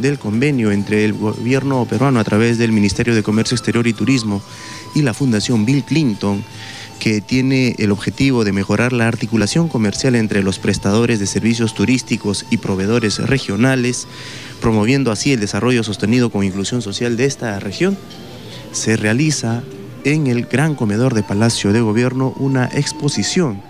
del convenio entre el gobierno peruano a través del Ministerio de Comercio Exterior y Turismo y la Fundación Bill Clinton, que tiene el objetivo de mejorar la articulación comercial entre los prestadores de servicios turísticos y proveedores regionales, promoviendo así el desarrollo sostenido con inclusión social de esta región, se realiza en el Gran Comedor de Palacio de Gobierno una exposición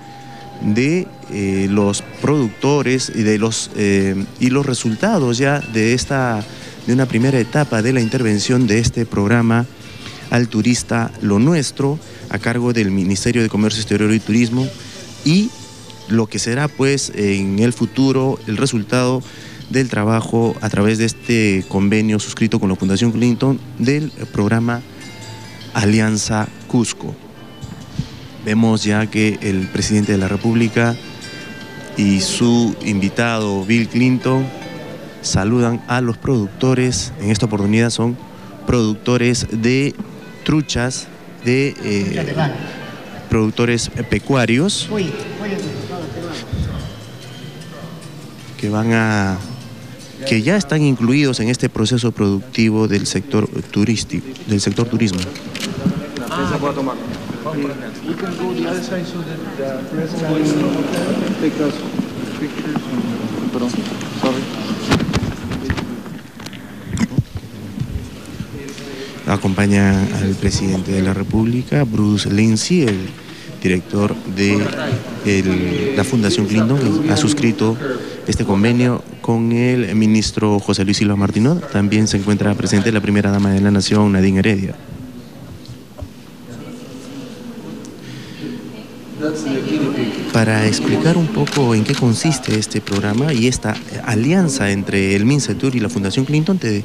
de eh, los productores y de los, eh, y los resultados ya de, esta, de una primera etapa de la intervención de este programa al turista Lo Nuestro a cargo del Ministerio de Comercio Exterior y Turismo y lo que será pues en el futuro el resultado del trabajo a través de este convenio suscrito con la Fundación Clinton del programa Alianza Cusco. Vemos ya que el presidente de la República y su invitado Bill Clinton saludan a los productores, en esta oportunidad son productores de truchas, de eh, productores pecuarios que van a que ya están incluidos en este proceso productivo del sector turístico, del sector turismo. Acompaña al presidente de la República, Bruce Lindsay, el director de la Fundación Clinton, que ha suscrito este convenio con el ministro José Luis Silva Martínez. También se encuentra presente la primera dama de la Nación, Nadine Heredia. Para explicar un poco en qué consiste este programa y esta alianza entre el MINCETUR y la Fundación Clinton, te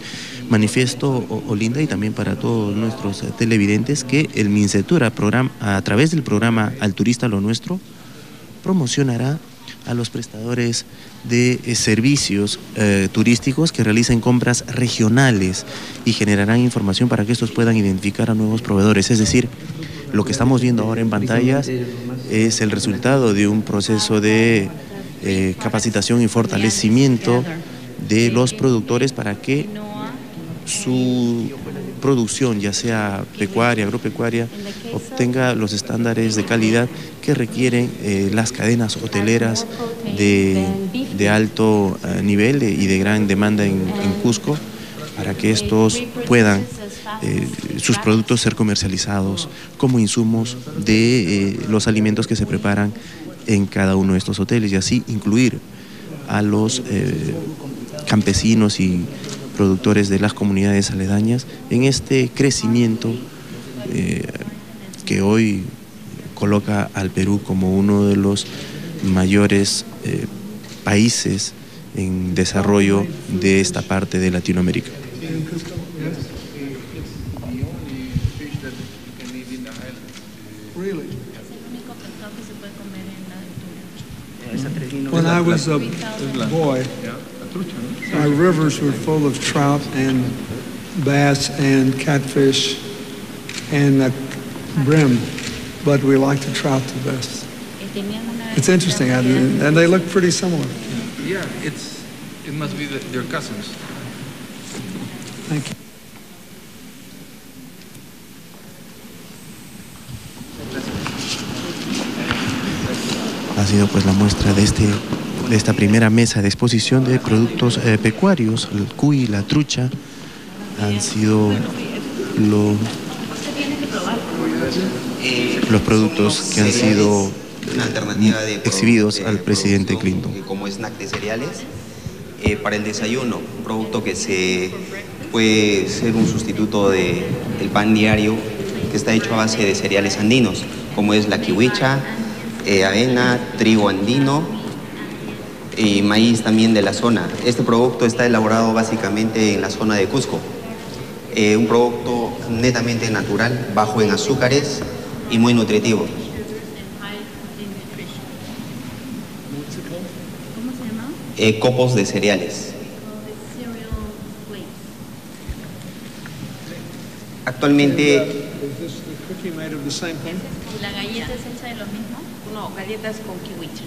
manifiesto, Olinda, y también para todos nuestros televidentes, que el MINCETUR a, través del programa Al Turista Lo Nuestro promocionará a los prestadores de eh, servicios eh, turísticos que realicen compras regionales y generarán información para que estos puedan identificar a nuevos proveedores. Es decir, lo que estamos viendo ahora en pantallas es el resultado de un proceso de eh, capacitación y fortalecimiento de los productores para que su producción, ya sea pecuaria, agropecuaria, obtenga los estándares de calidad que requieren eh, las cadenas hoteleras de, alto eh, nivel y de gran demanda en, Cusco para que estos puedan eh, sus productos ser comercializados como insumos de los alimentos que se preparan en cada uno de estos hoteles y así incluir a los campesinos y productores de las comunidades aledañas en este crecimiento eh, que hoy coloca al Perú como uno de los mayores eh, países en desarrollo de esta parte de Latinoamérica. When I was a boy, Our rivers were full of trout and bass and catfish and uh, brim, but we like the trout the best. It's interesting, and they look pretty similar. Yeah, it's it must be the, their cousins. Thank you. Ha sido pues la muestra de este de esta primera mesa de exposición de productos eh, pecuarios, el cuy, la trucha, han sido los productos que han sido exhibidos al presidente Clinton. Como snack de cereales eh, para el desayuno, un producto que se puede ser un sustituto del pan diario que está hecho a base de cereales andinos, como es la kiwicha, eh, avena, trigo andino, y maíz también de la zona. Este producto está elaborado básicamente en la zona de Cusco. Eh, un producto netamente natural, bajo en azúcares y muy nutritivo. Eh, copos de cereales. Actualmente... ¿La galleta es hecha de lo mismo? No, galletas con kiwicha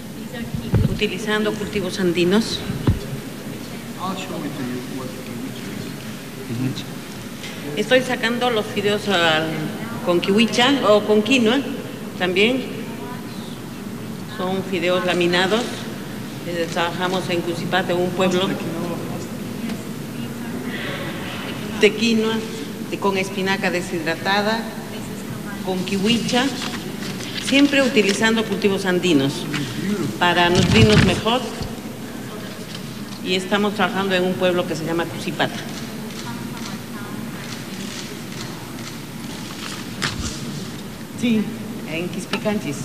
utilizando cultivos andinos. Estoy sacando los fideos con kiwicha o con quinoa también. Son fideos laminados. Eh, Trabajamos en Cusipate, un pueblo de quinoa, con espinaca deshidratada, con kiwicha, siempre utilizando cultivos andinos para nutrirnos mejor. Y estamos trabajando en un pueblo que se llama Cusipata. Sí, en Quispicanchis.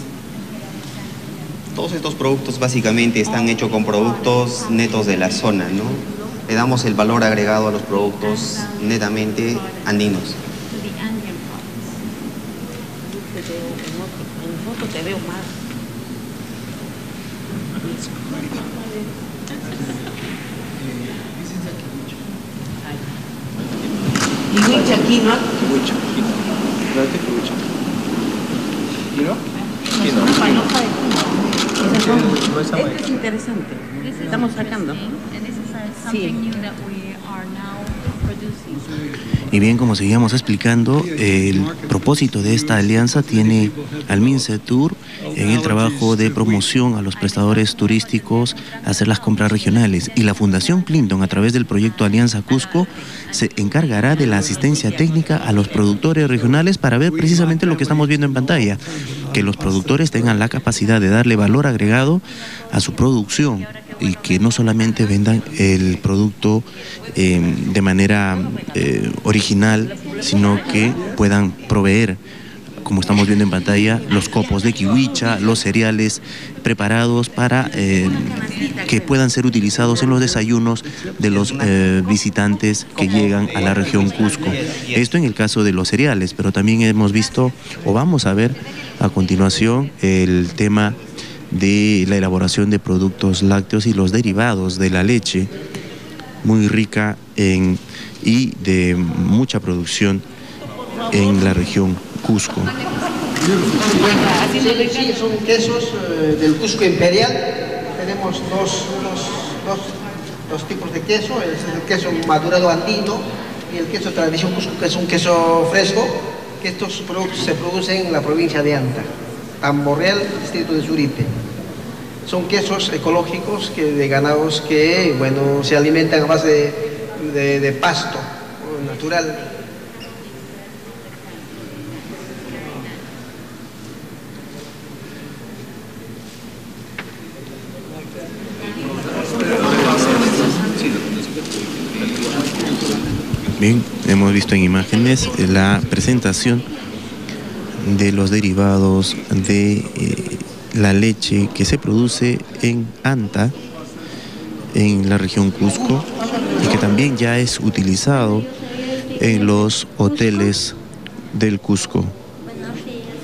Todos estos productos básicamente están hechos con productos netos de la zona, ¿no? Le damos el valor agregado a los productos netamente andinos. Te veo en foto, en foto te veo más. Kiwicha, quinoa. Panoja de quinoa. Esas son- Este es interesante. Estamos sacando. Sí. something new that we are now producing. Y bien, como seguíamos explicando, el propósito de esta alianza tiene al MINCETUR en el trabajo de promoción a los prestadores turísticos, hacer las compras regionales. Y la Fundación Clinton, a través del proyecto Alianza Cusco, se encargará de la asistencia técnica a los productores regionales para ver precisamente lo que estamos viendo en pantalla, que los productores tengan la capacidad de darle valor agregado a su producción y que no solamente vendan el producto eh, de manera eh, original, sino que puedan proveer, como estamos viendo en pantalla, los copos de kiwicha, los cereales preparados para eh, que puedan ser utilizados en los desayunos de los eh, visitantes que llegan a la región Cusco. Esto en el caso de los cereales, pero también hemos visto o vamos a ver a continuación el tema de la elaboración de productos lácteos y los derivados de la leche, muy rica en, y de mucha producción en la región Cusco. Sí, son quesos eh, del Cusco Imperial. Tenemos dos, dos, dos, tipos de queso, es el queso madurado andino y el queso tradición Cusco, que es un queso fresco, que estos productos se producen en la provincia de Anta, Tamborreal, distrito de Suripe. Son quesos ecológicos que, de ganados que bueno, se alimentan a base de, de- pasto natural. Bien, hemos visto en imágenes la presentación de los derivados de eh, la leche que se produce en Anta, en la región Cusco, y que también ya es utilizado en los hoteles del Cusco. Buenos días.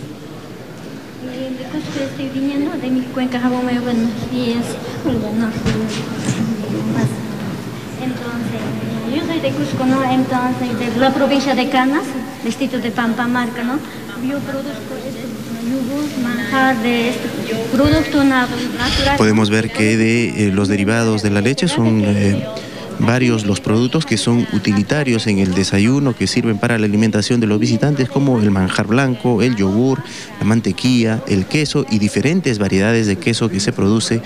Eh, De Cusco estoy viniendo de mi cuenca Jabomero. Buenos días. Buenos días. Entonces, eh, yo soy de Cusco, ¿no? Entonces, de la provincia de Canas, distrito de Pampamarca, ¿no? Yo produzco Podemos ver que de eh, los derivados de la leche son eh, varios los productos que son utilitarios en el desayuno, que sirven para la alimentación de los visitantes, como el manjar blanco, el yogur, la mantequilla, el queso y diferentes variedades de queso que se produce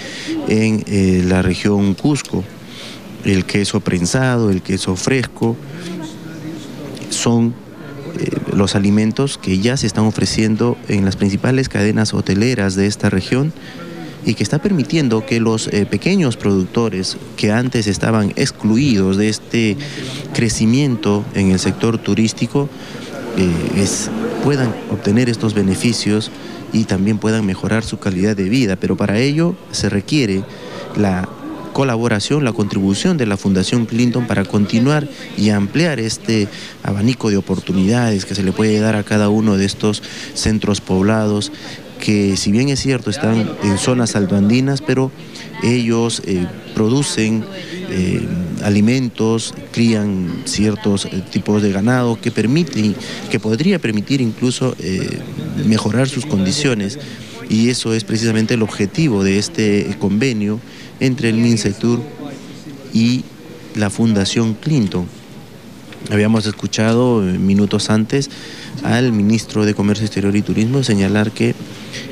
en eh, la región Cusco. El queso prensado, el queso fresco, son los alimentos que ya se están ofreciendo en las principales cadenas hoteleras de esta región y que está permitiendo que los eh, pequeños productores que antes estaban excluidos de este crecimiento en el sector turístico eh, puedan obtener estos beneficios y también puedan mejorar su calidad de vida, pero para ello se requiere la colaboración, la contribución de la Fundación Clinton para continuar y ampliar este abanico de oportunidades que se le puede dar a cada uno de estos centros poblados que si bien es cierto están en zonas altoandinas, pero ellos eh, producen eh, alimentos, crían ciertos eh, tipos de ganado que permiten, que podría permitir incluso mejorar sus condiciones. Y eso es precisamente el objetivo de este convenio entre el MINCETUR y la Fundación Clinton. Habíamos escuchado minutos antes al ministro de Comercio Exterior y Turismo señalar que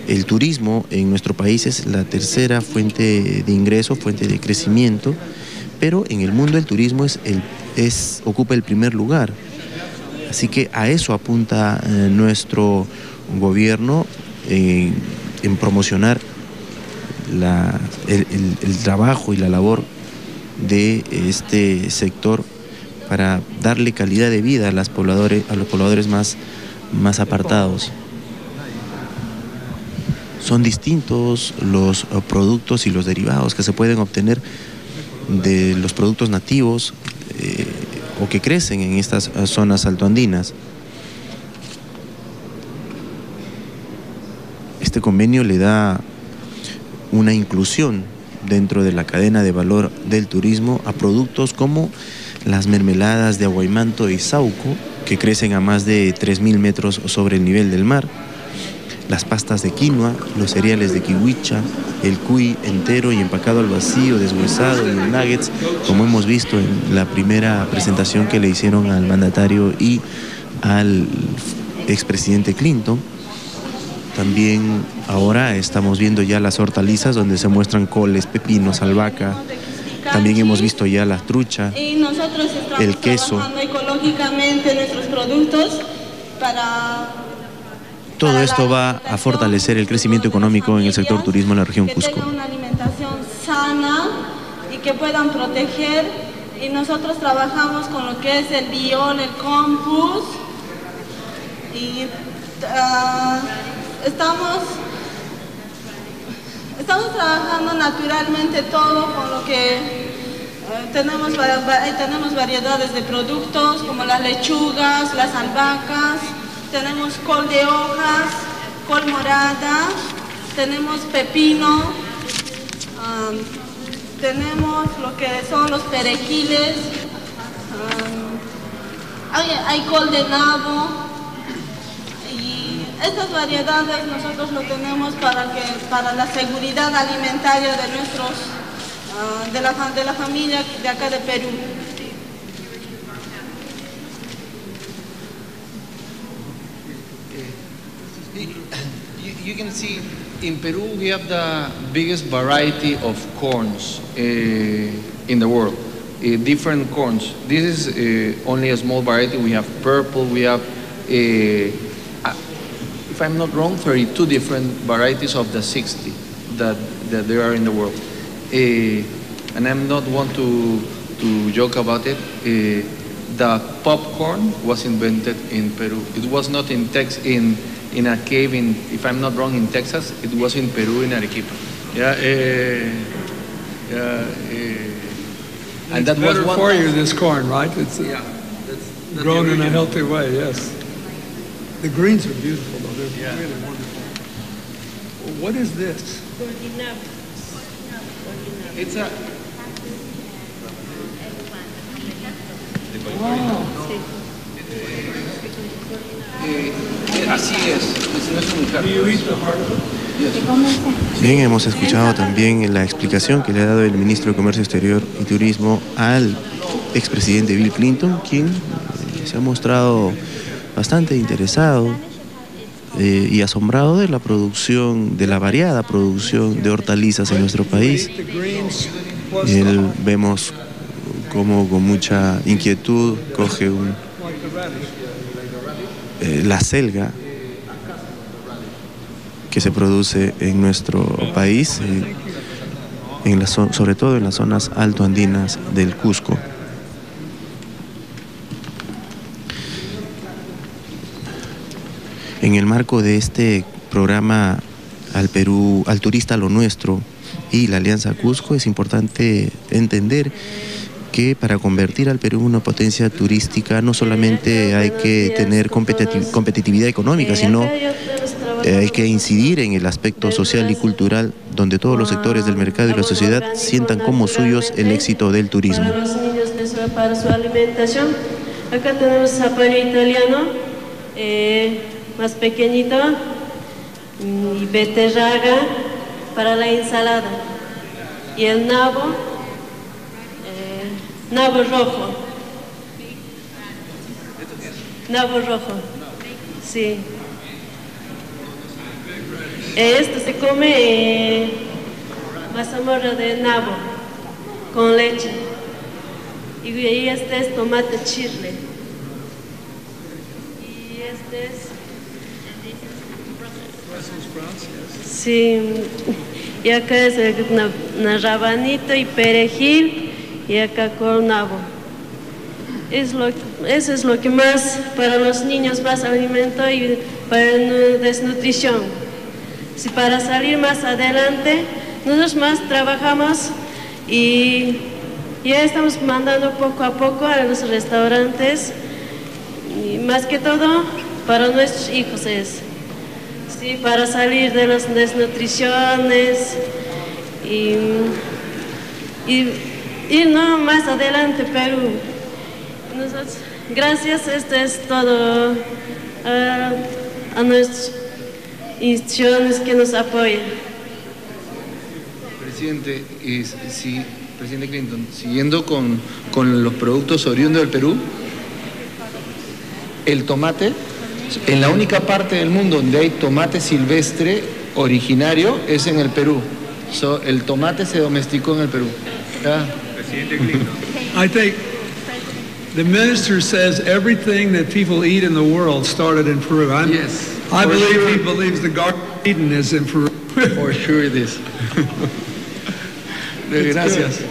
el turismo en nuestro país es la tercera fuente de ingreso, fuente de crecimiento, pero en el mundo el turismo es el, es, ocupa el primer lugar. Así que a eso apunta eh, nuestro gobierno eh, en promocionar la, el, trabajo y la labor de este sector para darle calidad de vida a, las pobladores, a los pobladores más, más apartados. Son distintos los productos y los derivados que se pueden obtener de los productos nativos eh, o que crecen en estas zonas altoandinas. Este convenio le da una inclusión dentro de la cadena de valor del turismo a productos como las mermeladas de aguaymanto y sauco, que crecen a más de 3.000 metros sobre el nivel del mar, las pastas de quinoa, los cereales de kiwicha, el cuy entero y empacado al vacío, deshuesado y nuggets, como hemos visto en la primera presentación que le hicieron al mandatario y al expresidente Clinton. También ahora estamos viendo ya las hortalizas donde se muestran coles, pepinos, albahaca. También hemos visto ya la trucha, Y nosotros estamos el queso. trabajando ecológicamente nuestros productos para Todo esto va a fortalecer el crecimiento económico en el sector turismo en la región que Cusco. tengan una alimentación sana y que puedan proteger. Y nosotros trabajamos con lo que es el biol, el compost. Y ah, estamos, estamos trabajando naturalmente todo con lo que eh, tenemos, eh, tenemos variedades de productos como las lechugas, las albahacas, tenemos col de hojas, col morada, tenemos pepino, tenemos lo que son los perequiles, am, hay, col de nabo estas variedades nosotros lo tenemos para, que, para la seguridad alimentaria de nuestros ah, de, la, de la familia de acá de Perú. You, can see in Peru we have the biggest variety of corns uh, in the world. Uh, different corns. This is uh, only a small variety. We have purple. We have, uh, uh, I'm not wrong, 32 different varieties of the 60 that that there are in the world. Uh, and I'm not one to to joke about it. Uh, the popcorn was invented in Peru. It was not in Tex in in a cave in, if I'm not wrong, in Texas. It was in Peru in Arequipa. Yeah, eh, yeah, and that was one. for you, this corn, right? It's uh, Yeah, grown in a healthy way, yes. The greens are beautiful, though. They're Yeah. really wonderful. What is this? It's a así es? Bien, hemos escuchado también la explicación que le ha dado el ministro de Comercio Exterior y Turismo al expresidente Bill Clinton, quien se ha mostrado bastante interesado eh, y asombrado de la producción, de la variada producción de hortalizas en nuestro país. Él vemos como con mucha inquietud coge un, eh, la selga que se produce en nuestro país, eh, en la sobre todo en las zonas altoandinas del Cusco. En el marco de este programa al Perú, al turista lo nuestro y la Alianza Cusco, es importante entender que para convertir al Perú en una potencia turística no solamente hay que tener competiti- competitividad económica, sino eh, hay que incidir en el aspecto social y cultural donde todos los sectores del mercado y la sociedad sientan como suyos el éxito del turismo. Para los niños de su- para su alimentación. Acá tenemos zapallo italiano, eh, más pequeñito, mm, y beterraga para la ensalada. Y el nabo, eh, nabo rojo. Nabo rojo. Sí. Esto se come eh, mazamorra de nabo con leche. Y ahí este es tomate chile. Y este es... Sí. Y acá es una, rabanito y perejil y acá con nabo. Es lo, eso es lo que más para los niños más alimento y para desnutrición. Si para salir más adelante, nosotros más trabajamos y ya estamos mandando poco a poco a los restaurantes y más que todo para nuestros hijos es sí, para salir de las desnutriciones y, y ir no más adelante Perú. Nosotros, gracias, esto es todo a, nuestras instituciones que nos apoyan. Presidente, y si, presidente Clinton, siguiendo con, con los productos oriundos del Perú, el tomate, en la única parte del mundo donde hay tomate silvestre originario es en el Perú. So, el tomate se domesticó en el Perú. ¿Ya? Presidente Clinton. I think the minister says everything that people eat in the world started in Peru. I'm, Yes, I believe sure. he believes the Garden of Eden is in Peru. For sure it is. Gracias. good.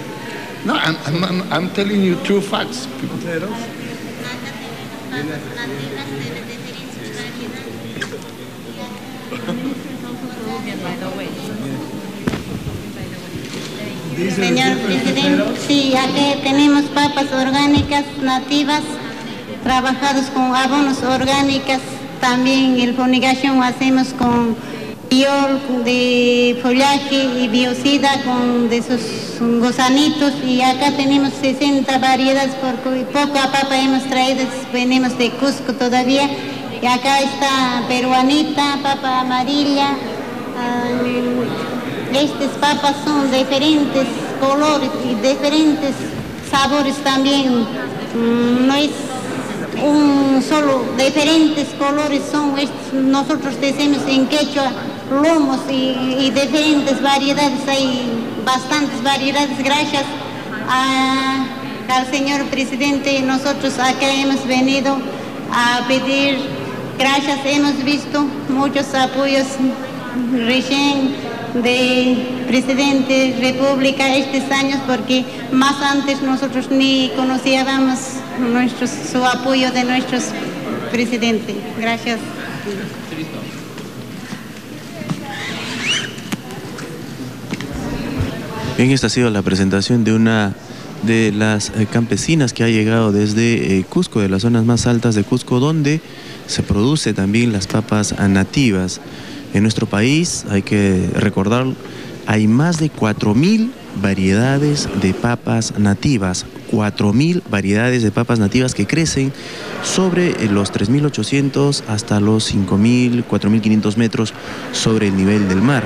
No, I'm, I'm- I'm, I'm telling you true facts. Potatoes? These are the Señor presidente, sí, aquí tenemos papas orgánicas nativas, trabajadas con abonos orgánicas, también el fumigación hacemos con biol de follaje y biocida con de esos gusanitos y acá tenemos 60 variedades porque poca papa hemos traído, venimos de Cusco todavía y acá está peruanita, papa amarilla, ah, estas papas son diferentes colores y diferentes sabores también. Mm, No es un solo, diferentes colores son estos. Nosotros decimos en quechua lomos y, diferentes variedades. Hay bastantes variedades. Gracias al señor presidente, nosotros acá hemos venido a pedir gracias. Hemos visto muchos apoyos recién de presidente de República estos años porque más antes nosotros ni conocíamos nuestros, su apoyo de nuestros presidentes. Gracias. Bien, esta ha sido la presentación de una de las eh, campesinas que ha llegado desde eh, Cusco, de las zonas más altas de Cusco, donde se produce también las papas nativas. En nuestro país, hay que recordar, hay más de 4.000 variedades de papas nativas, 4.000 variedades de papas nativas que crecen sobre los 3.800 hasta los 5.000, 4.500 metros sobre el nivel del mar.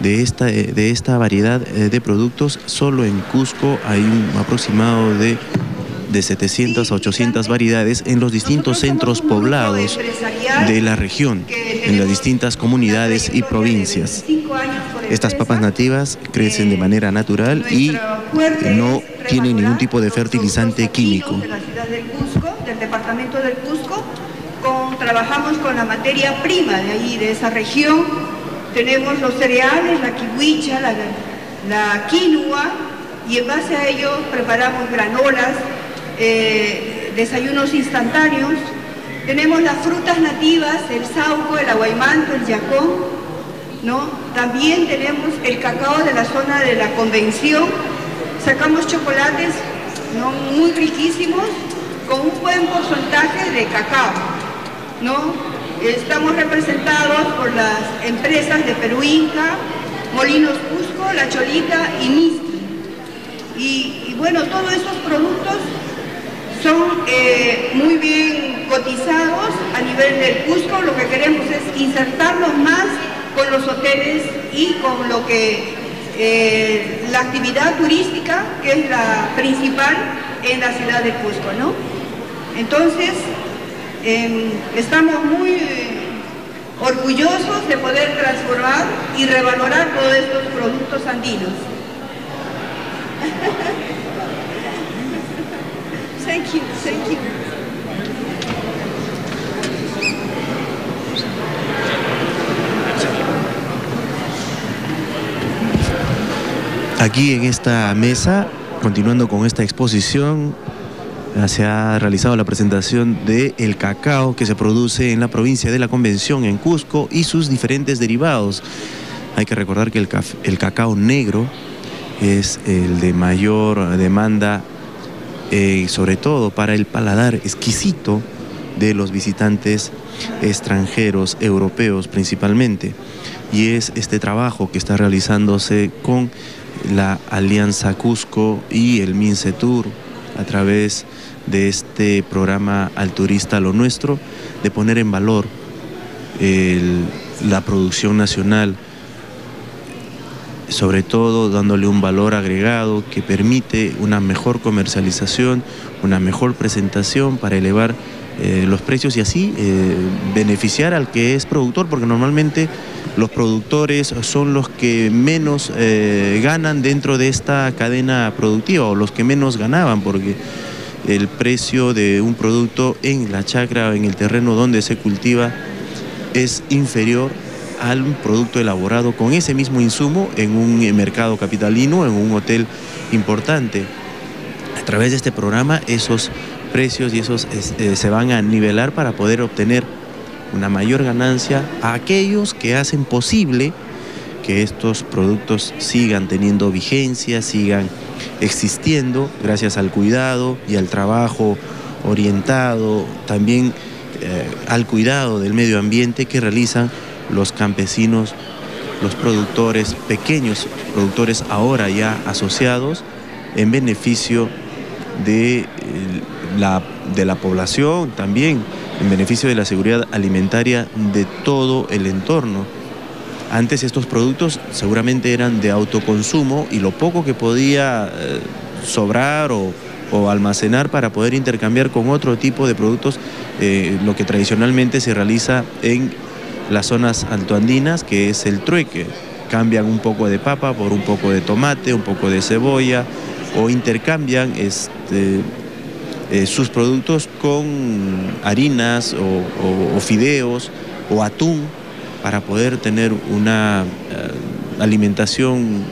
De esta, de esta variedad eh, de productos, solo en Cusco hay un aproximado de, de 700 a 800 variedades en los distintos centros poblados de la región, en las distintas comunidades y provincias. Estas papas nativas crecen de manera natural y no tienen ningún tipo de fertilizante químico. de la ciudad del Cusco, del departamento del Cusco. Con- trabajamos con la materia prima de ahí, de esa región. Tenemos los cereales, la kiwicha, la, la quinoa, y en base a ello preparamos granolas, eh, desayunos instantáneos. Tenemos las frutas nativas, el sauco, el aguaymanto, el yacón, ¿no? También tenemos el cacao de la zona de la convención. Sacamos chocolates ¿no? muy riquísimos con un buen porcentaje de cacao. ¿no? Estamos representados por las empresas de Perú Inca, Molinos Cusco, La Cholita y Mistri. Y, y bueno, todos esos productos son eh, muy bien cotizados a nivel del Cusco. Lo que queremos es insertarlos más con los hoteles y con lo que eh, la actividad turística, que es la principal en la ciudad de Cusco, ¿no? Entonces, em, estamos muy orgullosos de poder transformar y revalorar todos estos productos andinos. thank you, thank you. Aquí en esta mesa, continuando con esta exposición, se ha realizado la presentación del el cacao que se produce en la provincia de la Convención, en Cusco, y sus diferentes derivados. Hay que recordar que el, el cacao negro es el de mayor demanda, eh, sobre todo para el paladar exquisito de los visitantes extranjeros, europeos principalmente. Y es este trabajo que está realizándose con la Alianza Cusco y el MINCETUR a través de este programa Al Turista Lo Nuestro, de poner en valor la producción nacional, sobre todo dándole un valor agregado que permite una mejor comercialización, una mejor presentación para elevar eh, los precios y así eh, beneficiar al que es productor, porque normalmente los productores son los que menos eh, ganan dentro de esta cadena productiva o los que menos ganaban, porque el precio de un producto en la chacra, en el terreno donde se cultiva, es inferior al producto elaborado con ese mismo insumo en un mercado capitalino, en un hotel importante. A través de este programa esos precios y esos eh, se van a nivelar para poder obtener una mayor ganancia a aquellos que hacen posible que estos productos sigan teniendo vigencia, sigan existiendo gracias al cuidado y al trabajo orientado, también eh, al cuidado del medio ambiente que realizan los campesinos, los productores, pequeños productores ahora ya asociados en beneficio de, eh, la, de la población también, en beneficio de la seguridad alimentaria de todo el entorno. Antes estos productos seguramente eran de autoconsumo y lo poco que podía eh, sobrar o, almacenar para poder intercambiar con otro tipo de productos, eh, lo que tradicionalmente se realiza en las zonas altoandinas, que es el trueque. Cambian un poco de papa por un poco de tomate, un poco de cebolla, o intercambian este, eh, sus productos con harinas o fideos o atún para poder tener una eh, alimentación,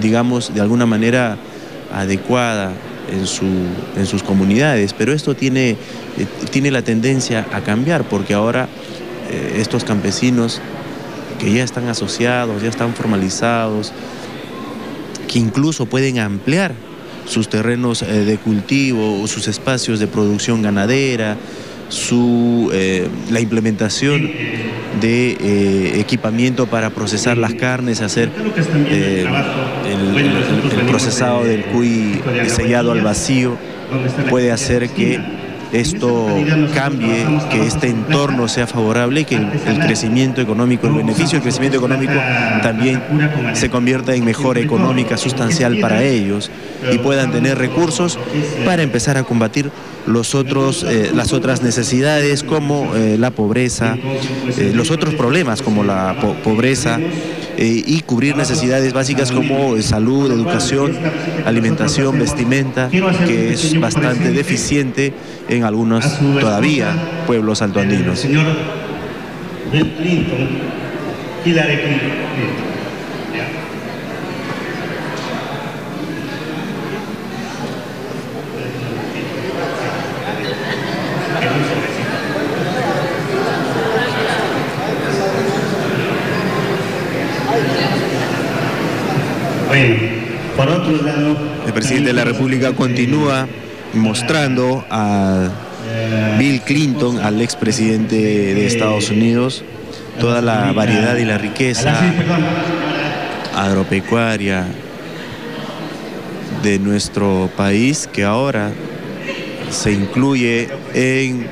digamos, de alguna manera adecuada en, su, en sus comunidades. Pero esto tiene, eh, tiene la tendencia a cambiar porque ahora estos campesinos que ya están asociados, ya están formalizados, que incluso pueden ampliar sus terrenos de cultivo sus espacios de producción ganadera, su, la implementación de eh, equipamiento para procesar las carnes, hacer eh, el, procesado del cuy sellado al vacío, puede hacer que esto cambie, que este entorno sea favorable que el, crecimiento económico, el beneficio del crecimiento económico también se convierta en mejora económica sustancial para ellos y puedan tener recursos para empezar a combatir los otros, eh, las otras necesidades como eh, la pobreza, eh, los otros problemas como la pobreza y cubrir necesidades básicas como salud, educación, alimentación, vestimenta, que es bastante deficiente en algunos todavía pueblos altoandinos. Por otro lado... El presidente de la República continúa mostrando a Bill Clinton, al expresidente de Estados Unidos, toda la variedad y la riqueza agropecuaria de nuestro país que ahora se incluye en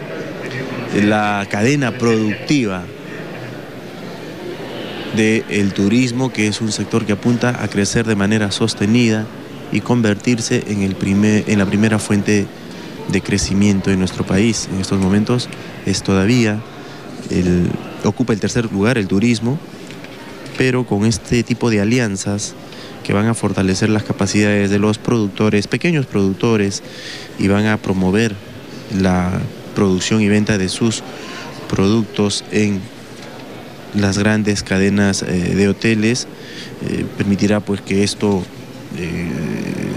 la cadena productiva del turismo, que es un sector que apunta a crecer de manera sostenida y convertirse en, el primer, en la primera fuente de crecimiento en nuestro país. En estos momentos es todavía, el, ocupa el tercer lugar el turismo, pero con este tipo de alianzas que van a fortalecer las capacidades de los productores, pequeños productores, y van a promover la producción y venta de sus productos en las grandes cadenas eh, de hoteles, eh, permitirá pues que esto eh,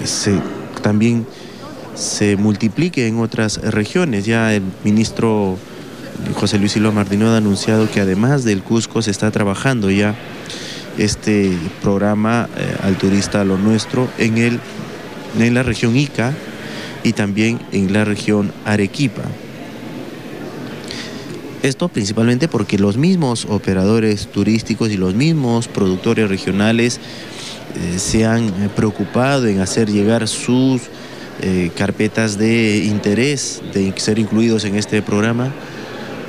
se, también se multiplique en otras regiones. Ya el ministro José Luis Silva Martínez ha anunciado que además del Cusco se está trabajando ya este programa al turista lo nuestro en, el, en la región Ica y también en la región Arequipa. Esto principalmente porque los mismos operadores turísticos y los mismos productores regionales eh, se han eh, preocupado en hacer llegar sus eh, carpetas de interés de ser incluidos en este programa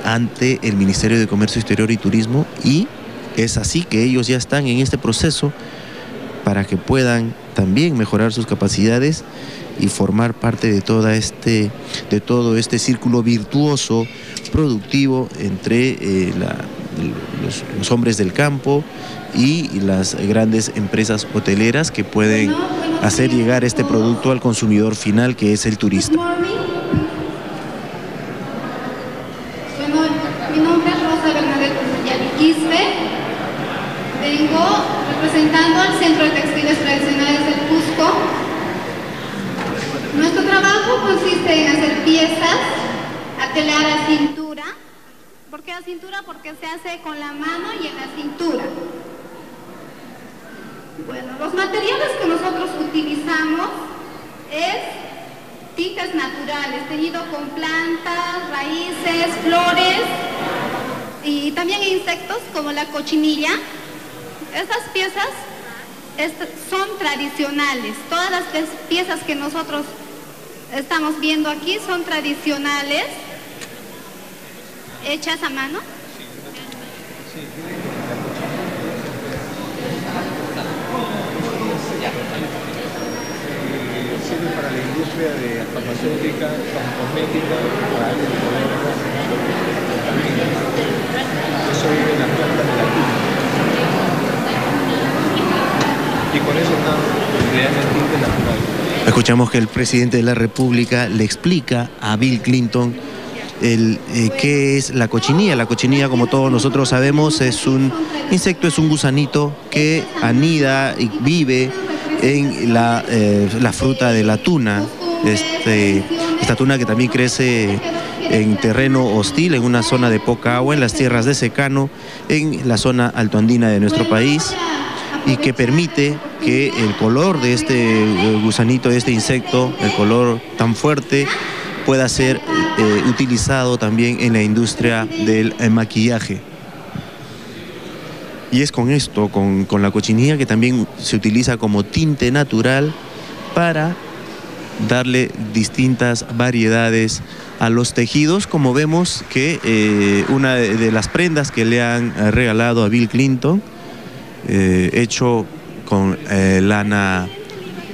ante el Ministerio de Comercio Exterior y Turismo y es así que ellos ya están en este proceso para que puedan también mejorar sus capacidades y formar parte de, toda este, de todo este círculo virtuoso, productivo entre eh, los, hombres del campo y las grandes empresas hoteleras que pueden hacer llegar este producto al consumidor final que es el turista. Mi nombre es Rosa Bernadette Vengo representando al Centro de Textiles Tradicionales del Cusco nuestro trabajo consiste en hacer piezas, atelear a cintura. ¿Por qué a cintura? Porque se hace con la mano y en la cintura. Bueno, los materiales que nosotros utilizamos es tintas naturales, teñido con plantas, raíces, flores y también insectos como la cochinilla. Estas piezas son tradicionales. Todas las piezas que nosotros estamos viendo aquí son tradicionales, hechas a mano. Sirve para la industria de farmacéutica, cosmética, para Eso vive en la planta de la Y con eso está realmente natural. Escuchamos que el presidente de la República le explica a Bill Clinton el, eh, qué es la cochinilla. La cochinilla, como todos nosotros sabemos, es un insecto, es un gusanito que anida y vive en la, eh, fruta de la tuna. Este, esta tuna que también crece en terreno hostil, en una zona de poca agua, en las tierras de secano, en la zona altoandina de nuestro país y que permite que el color de este eh, gusanito, de este insecto, el color tan fuerte, pueda ser eh, utilizado también en la industria del eh, maquillaje. Y es con esto, con, con, la cochinilla, que también se utiliza como tinte natural para darle distintas variedades a los tejidos, como vemos que una de las prendas que le han regalado a Bill Clinton, hecho con eh, lana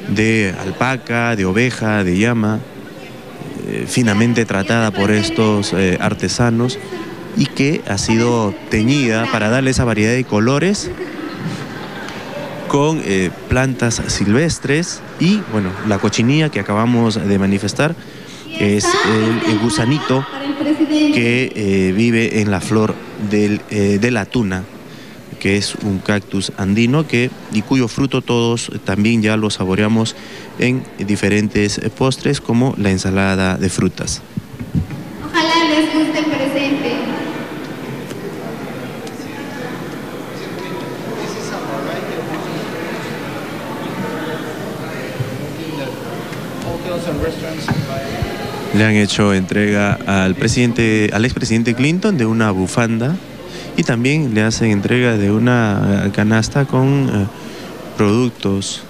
de alpaca, de oveja, de llama, eh, finamente tratada por estos eh, artesanos y que ha sido teñida para darle esa variedad de colores con plantas silvestres y bueno, la cochinilla que acabamos de manifestar es el, gusanito que vive en la flor de la tuna que es un cactus andino que, y cuyo fruto todos también ya lo saboreamos en diferentes postres como la ensalada de frutas. Ojalá les guste el presente. Le han hecho entrega al presidente, al expresidente Clinton de una bufanda y también le hacen entrega de una canasta con eh, productos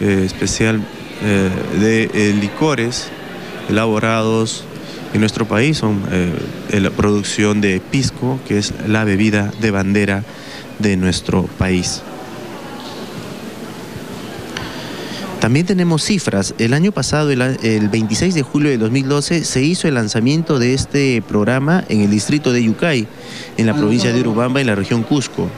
eh, especial eh, de licores elaborados en nuestro país son la producción de pisco, que es la bebida de bandera de nuestro país. También tenemos cifras. El año pasado, el, el, 26 de julio de 2012, se hizo el lanzamiento de este programa en el distrito de Yucay, en la provincia de Urubamba, en la región Cusco.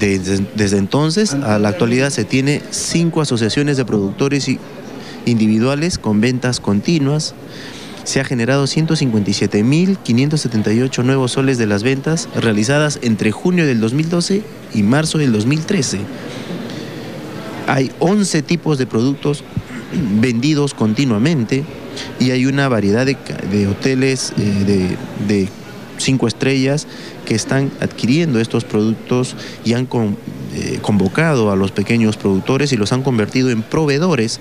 Desde, desde, entonces a la actualidad se tiene cinco asociaciones de productores individuales con ventas continuas. Se ha generado 157.578 nuevos soles de las ventas realizadas entre junio del 2012 y marzo del 2013. Hay 11 tipos de productos vendidos continuamente y hay una variedad de, hoteles eh, de, cinco estrellas que están adquiriendo estos productos y han eh, convocado a los pequeños productores y los han convertido en proveedores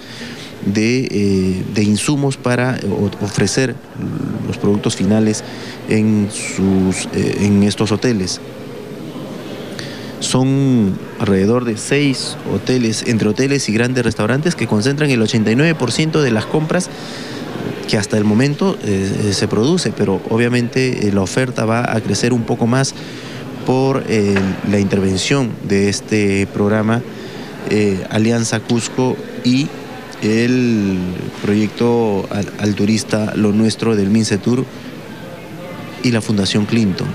de, eh, insumos para ofrecer los productos finales en estos hoteles. Son alrededor de seis hoteles, entre hoteles y grandes restaurantes, que concentran el 89% de las compras que hasta el momento eh, se produce, pero obviamente eh, la oferta va a crecer un poco más por eh, la intervención de este programa Alianza Cusco y el proyecto al, al, turista Lo Nuestro del Mincetur y la Fundación Clinton.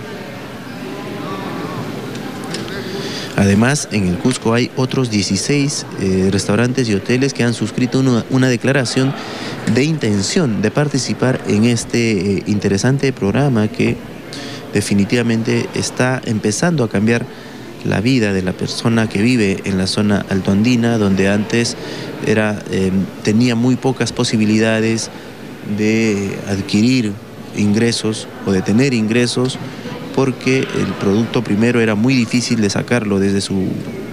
Además, en el Cusco hay otros 16 eh, restaurantes y hoteles que han suscrito una, una, declaración de intención de participar en este eh, interesante programa que definitivamente está empezando a cambiar la vida de la persona que vive en la zona altoandina, donde antes era, eh, tenía muy pocas posibilidades de adquirir ingresos o de tener ingresos porque el producto primero era muy difícil de sacarlo desde su,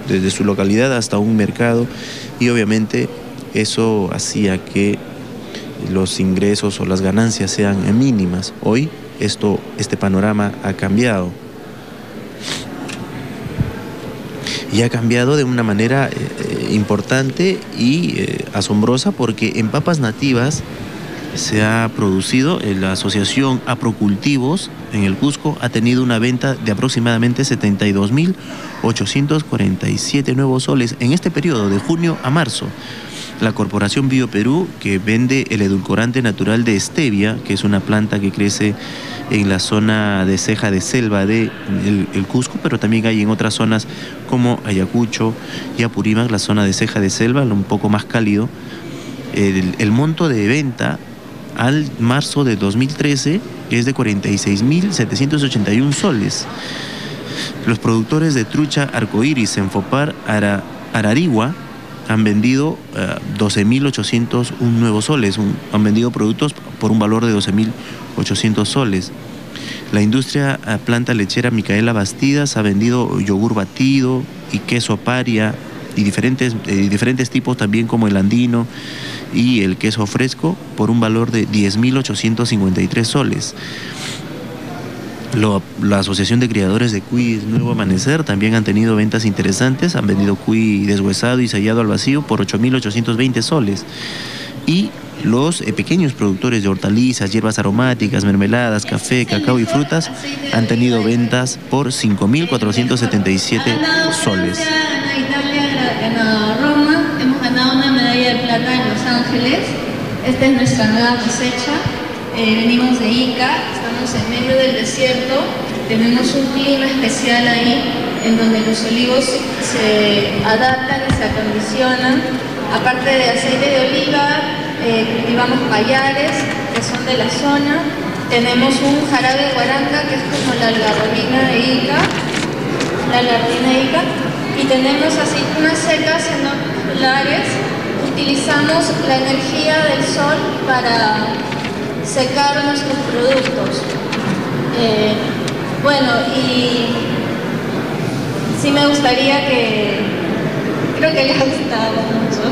desde su localidad hasta un mercado y obviamente eso hacía que los ingresos o las ganancias sean mínimas. Hoy esto, este panorama ha cambiado. Y ha cambiado de una manera eh, importante y eh, asombrosa porque en papas nativas se ha producido, la asociación Aprocultivos en el Cusco ha tenido una venta de aproximadamente 72.847 nuevos soles en este periodo de junio a marzo. La Corporación Bio Perú, que vende el edulcorante natural de stevia, que es una planta que crece en la zona de ceja de selva de el, Cusco, pero también hay en otras zonas como Ayacucho y Apurímac, la zona de ceja de selva, un poco más cálido. El monto de venta al marzo de 2013 es de 46.781 soles. Los productores de trucha arcoíris en Fopar Ara, han vendido uh, 12.801 nuevos soles, han vendido productos por un valor de 12.800 soles. La industria uh, planta lechera Micaela Bastidas ha vendido yogur batido y queso paria y diferentes, eh, diferentes tipos también como el andino y el queso fresco por un valor de 10.853 soles. La Asociación de Criadores de Cuy Nuevo Amanecer también han tenido ventas interesantes, han vendido cuy deshuesado y sellado al vacío por 8.820 soles. Y los eh, pequeños productores de hortalizas, hierbas aromáticas, mermeladas, café, cacao y frutas han tenido ventas por 5.477 soles. Roma, hemos ganado una medalla de plata en Ángeles. Esta es nuestra nueva cosecha. Eh, venimos de Ica, estamos en medio del desierto, tenemos un clima especial ahí en donde los olivos se adaptan y se acondicionan. Aparte de aceite de oliva, eh, cultivamos payares que son de la zona. Tenemos un jarabe de que es como la algarrobina de Ica, la algarrobina de Ica. Y tenemos aceitunas secas en lares. Utilizamos la energía del sol para secar nuestros productos. Eh, bueno, y sí me gustaría que, creo que les ha gustado mucho.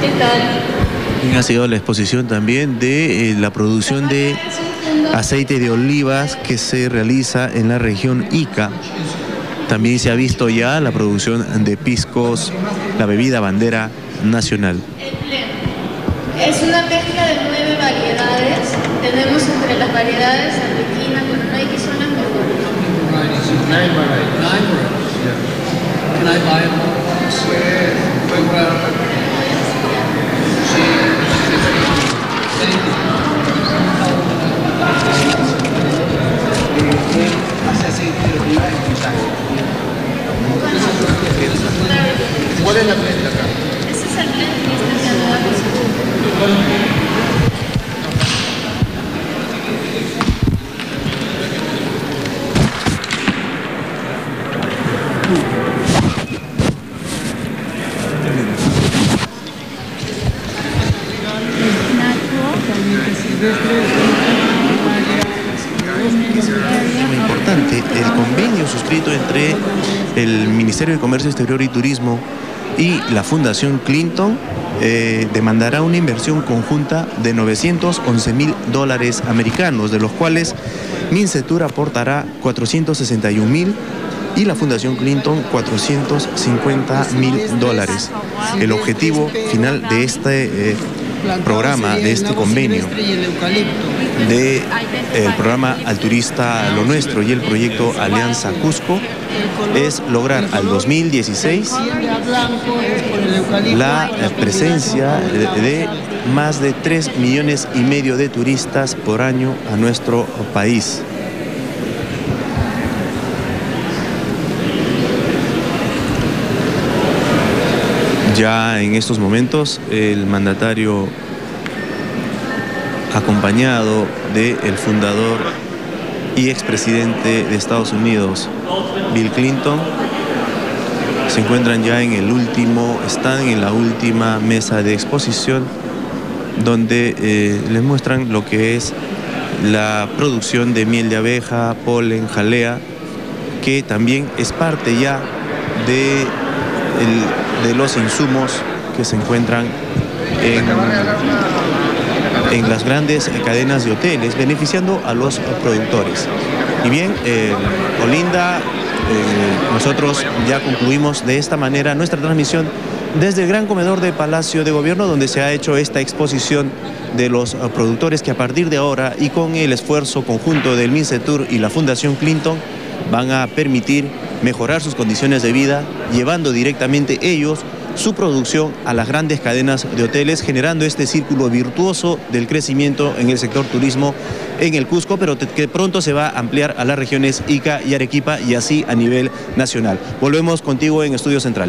¿Qué tal? Ha sido la exposición también de eh, la producción de aceite de olivas que se realiza en la región Ica. También se ha visto ya la producción de piscos, la bebida bandera nacional. Es una mezcla de nueve variedades. Tenemos entre las variedades arlequina, coronaica y son las mejores. ¿Cuál es la blend acá? Ese es el blend que está importante, el convenio suscrito entre el Ministerio de Comercio Exterior y Turismo y la Fundación Clinton eh, demandará una inversión conjunta de 911 mil dólares americanos, de los cuales Mincetur aportará 461 mil y la Fundación Clinton 450 mil dólares. El objetivo final de este eh, programa, de este convenio, del programa Al Turista Lo Nuestro y el proyecto Alianza Cusco es lograr al 2016 la presencia de, de más de 3 millones y medio de turistas por año a nuestro país. Ya en estos momentos el mandatario acompañado del fundador y expresidente de Estados Unidos, Bill Clinton, se encuentran ya en el último, están en la última mesa de exposición donde eh, les muestran lo que es la producción de miel de abeja, polen, jalea, que también es parte ya de, de los insumos que se encuentran en, en las grandes cadenas de hoteles, beneficiando a los productores. Y bien, eh, Olinda, eh, nosotros ya concluimos de esta manera nuestra transmisión desde el gran comedor de Palacio de Gobierno, donde se ha hecho esta exposición de los eh, productores que a partir de ahora y con el esfuerzo conjunto del MINCETUR y la Fundación Clinton van a permitir mejorar sus condiciones de vida, llevando directamente ellos su producción a las grandes cadenas de hoteles, generando este círculo virtuoso del crecimiento en el sector turismo en el Cusco, pero que pronto se va a ampliar a las regiones Ica y Arequipa y así a nivel nacional. Volvemos contigo en Estudio Central.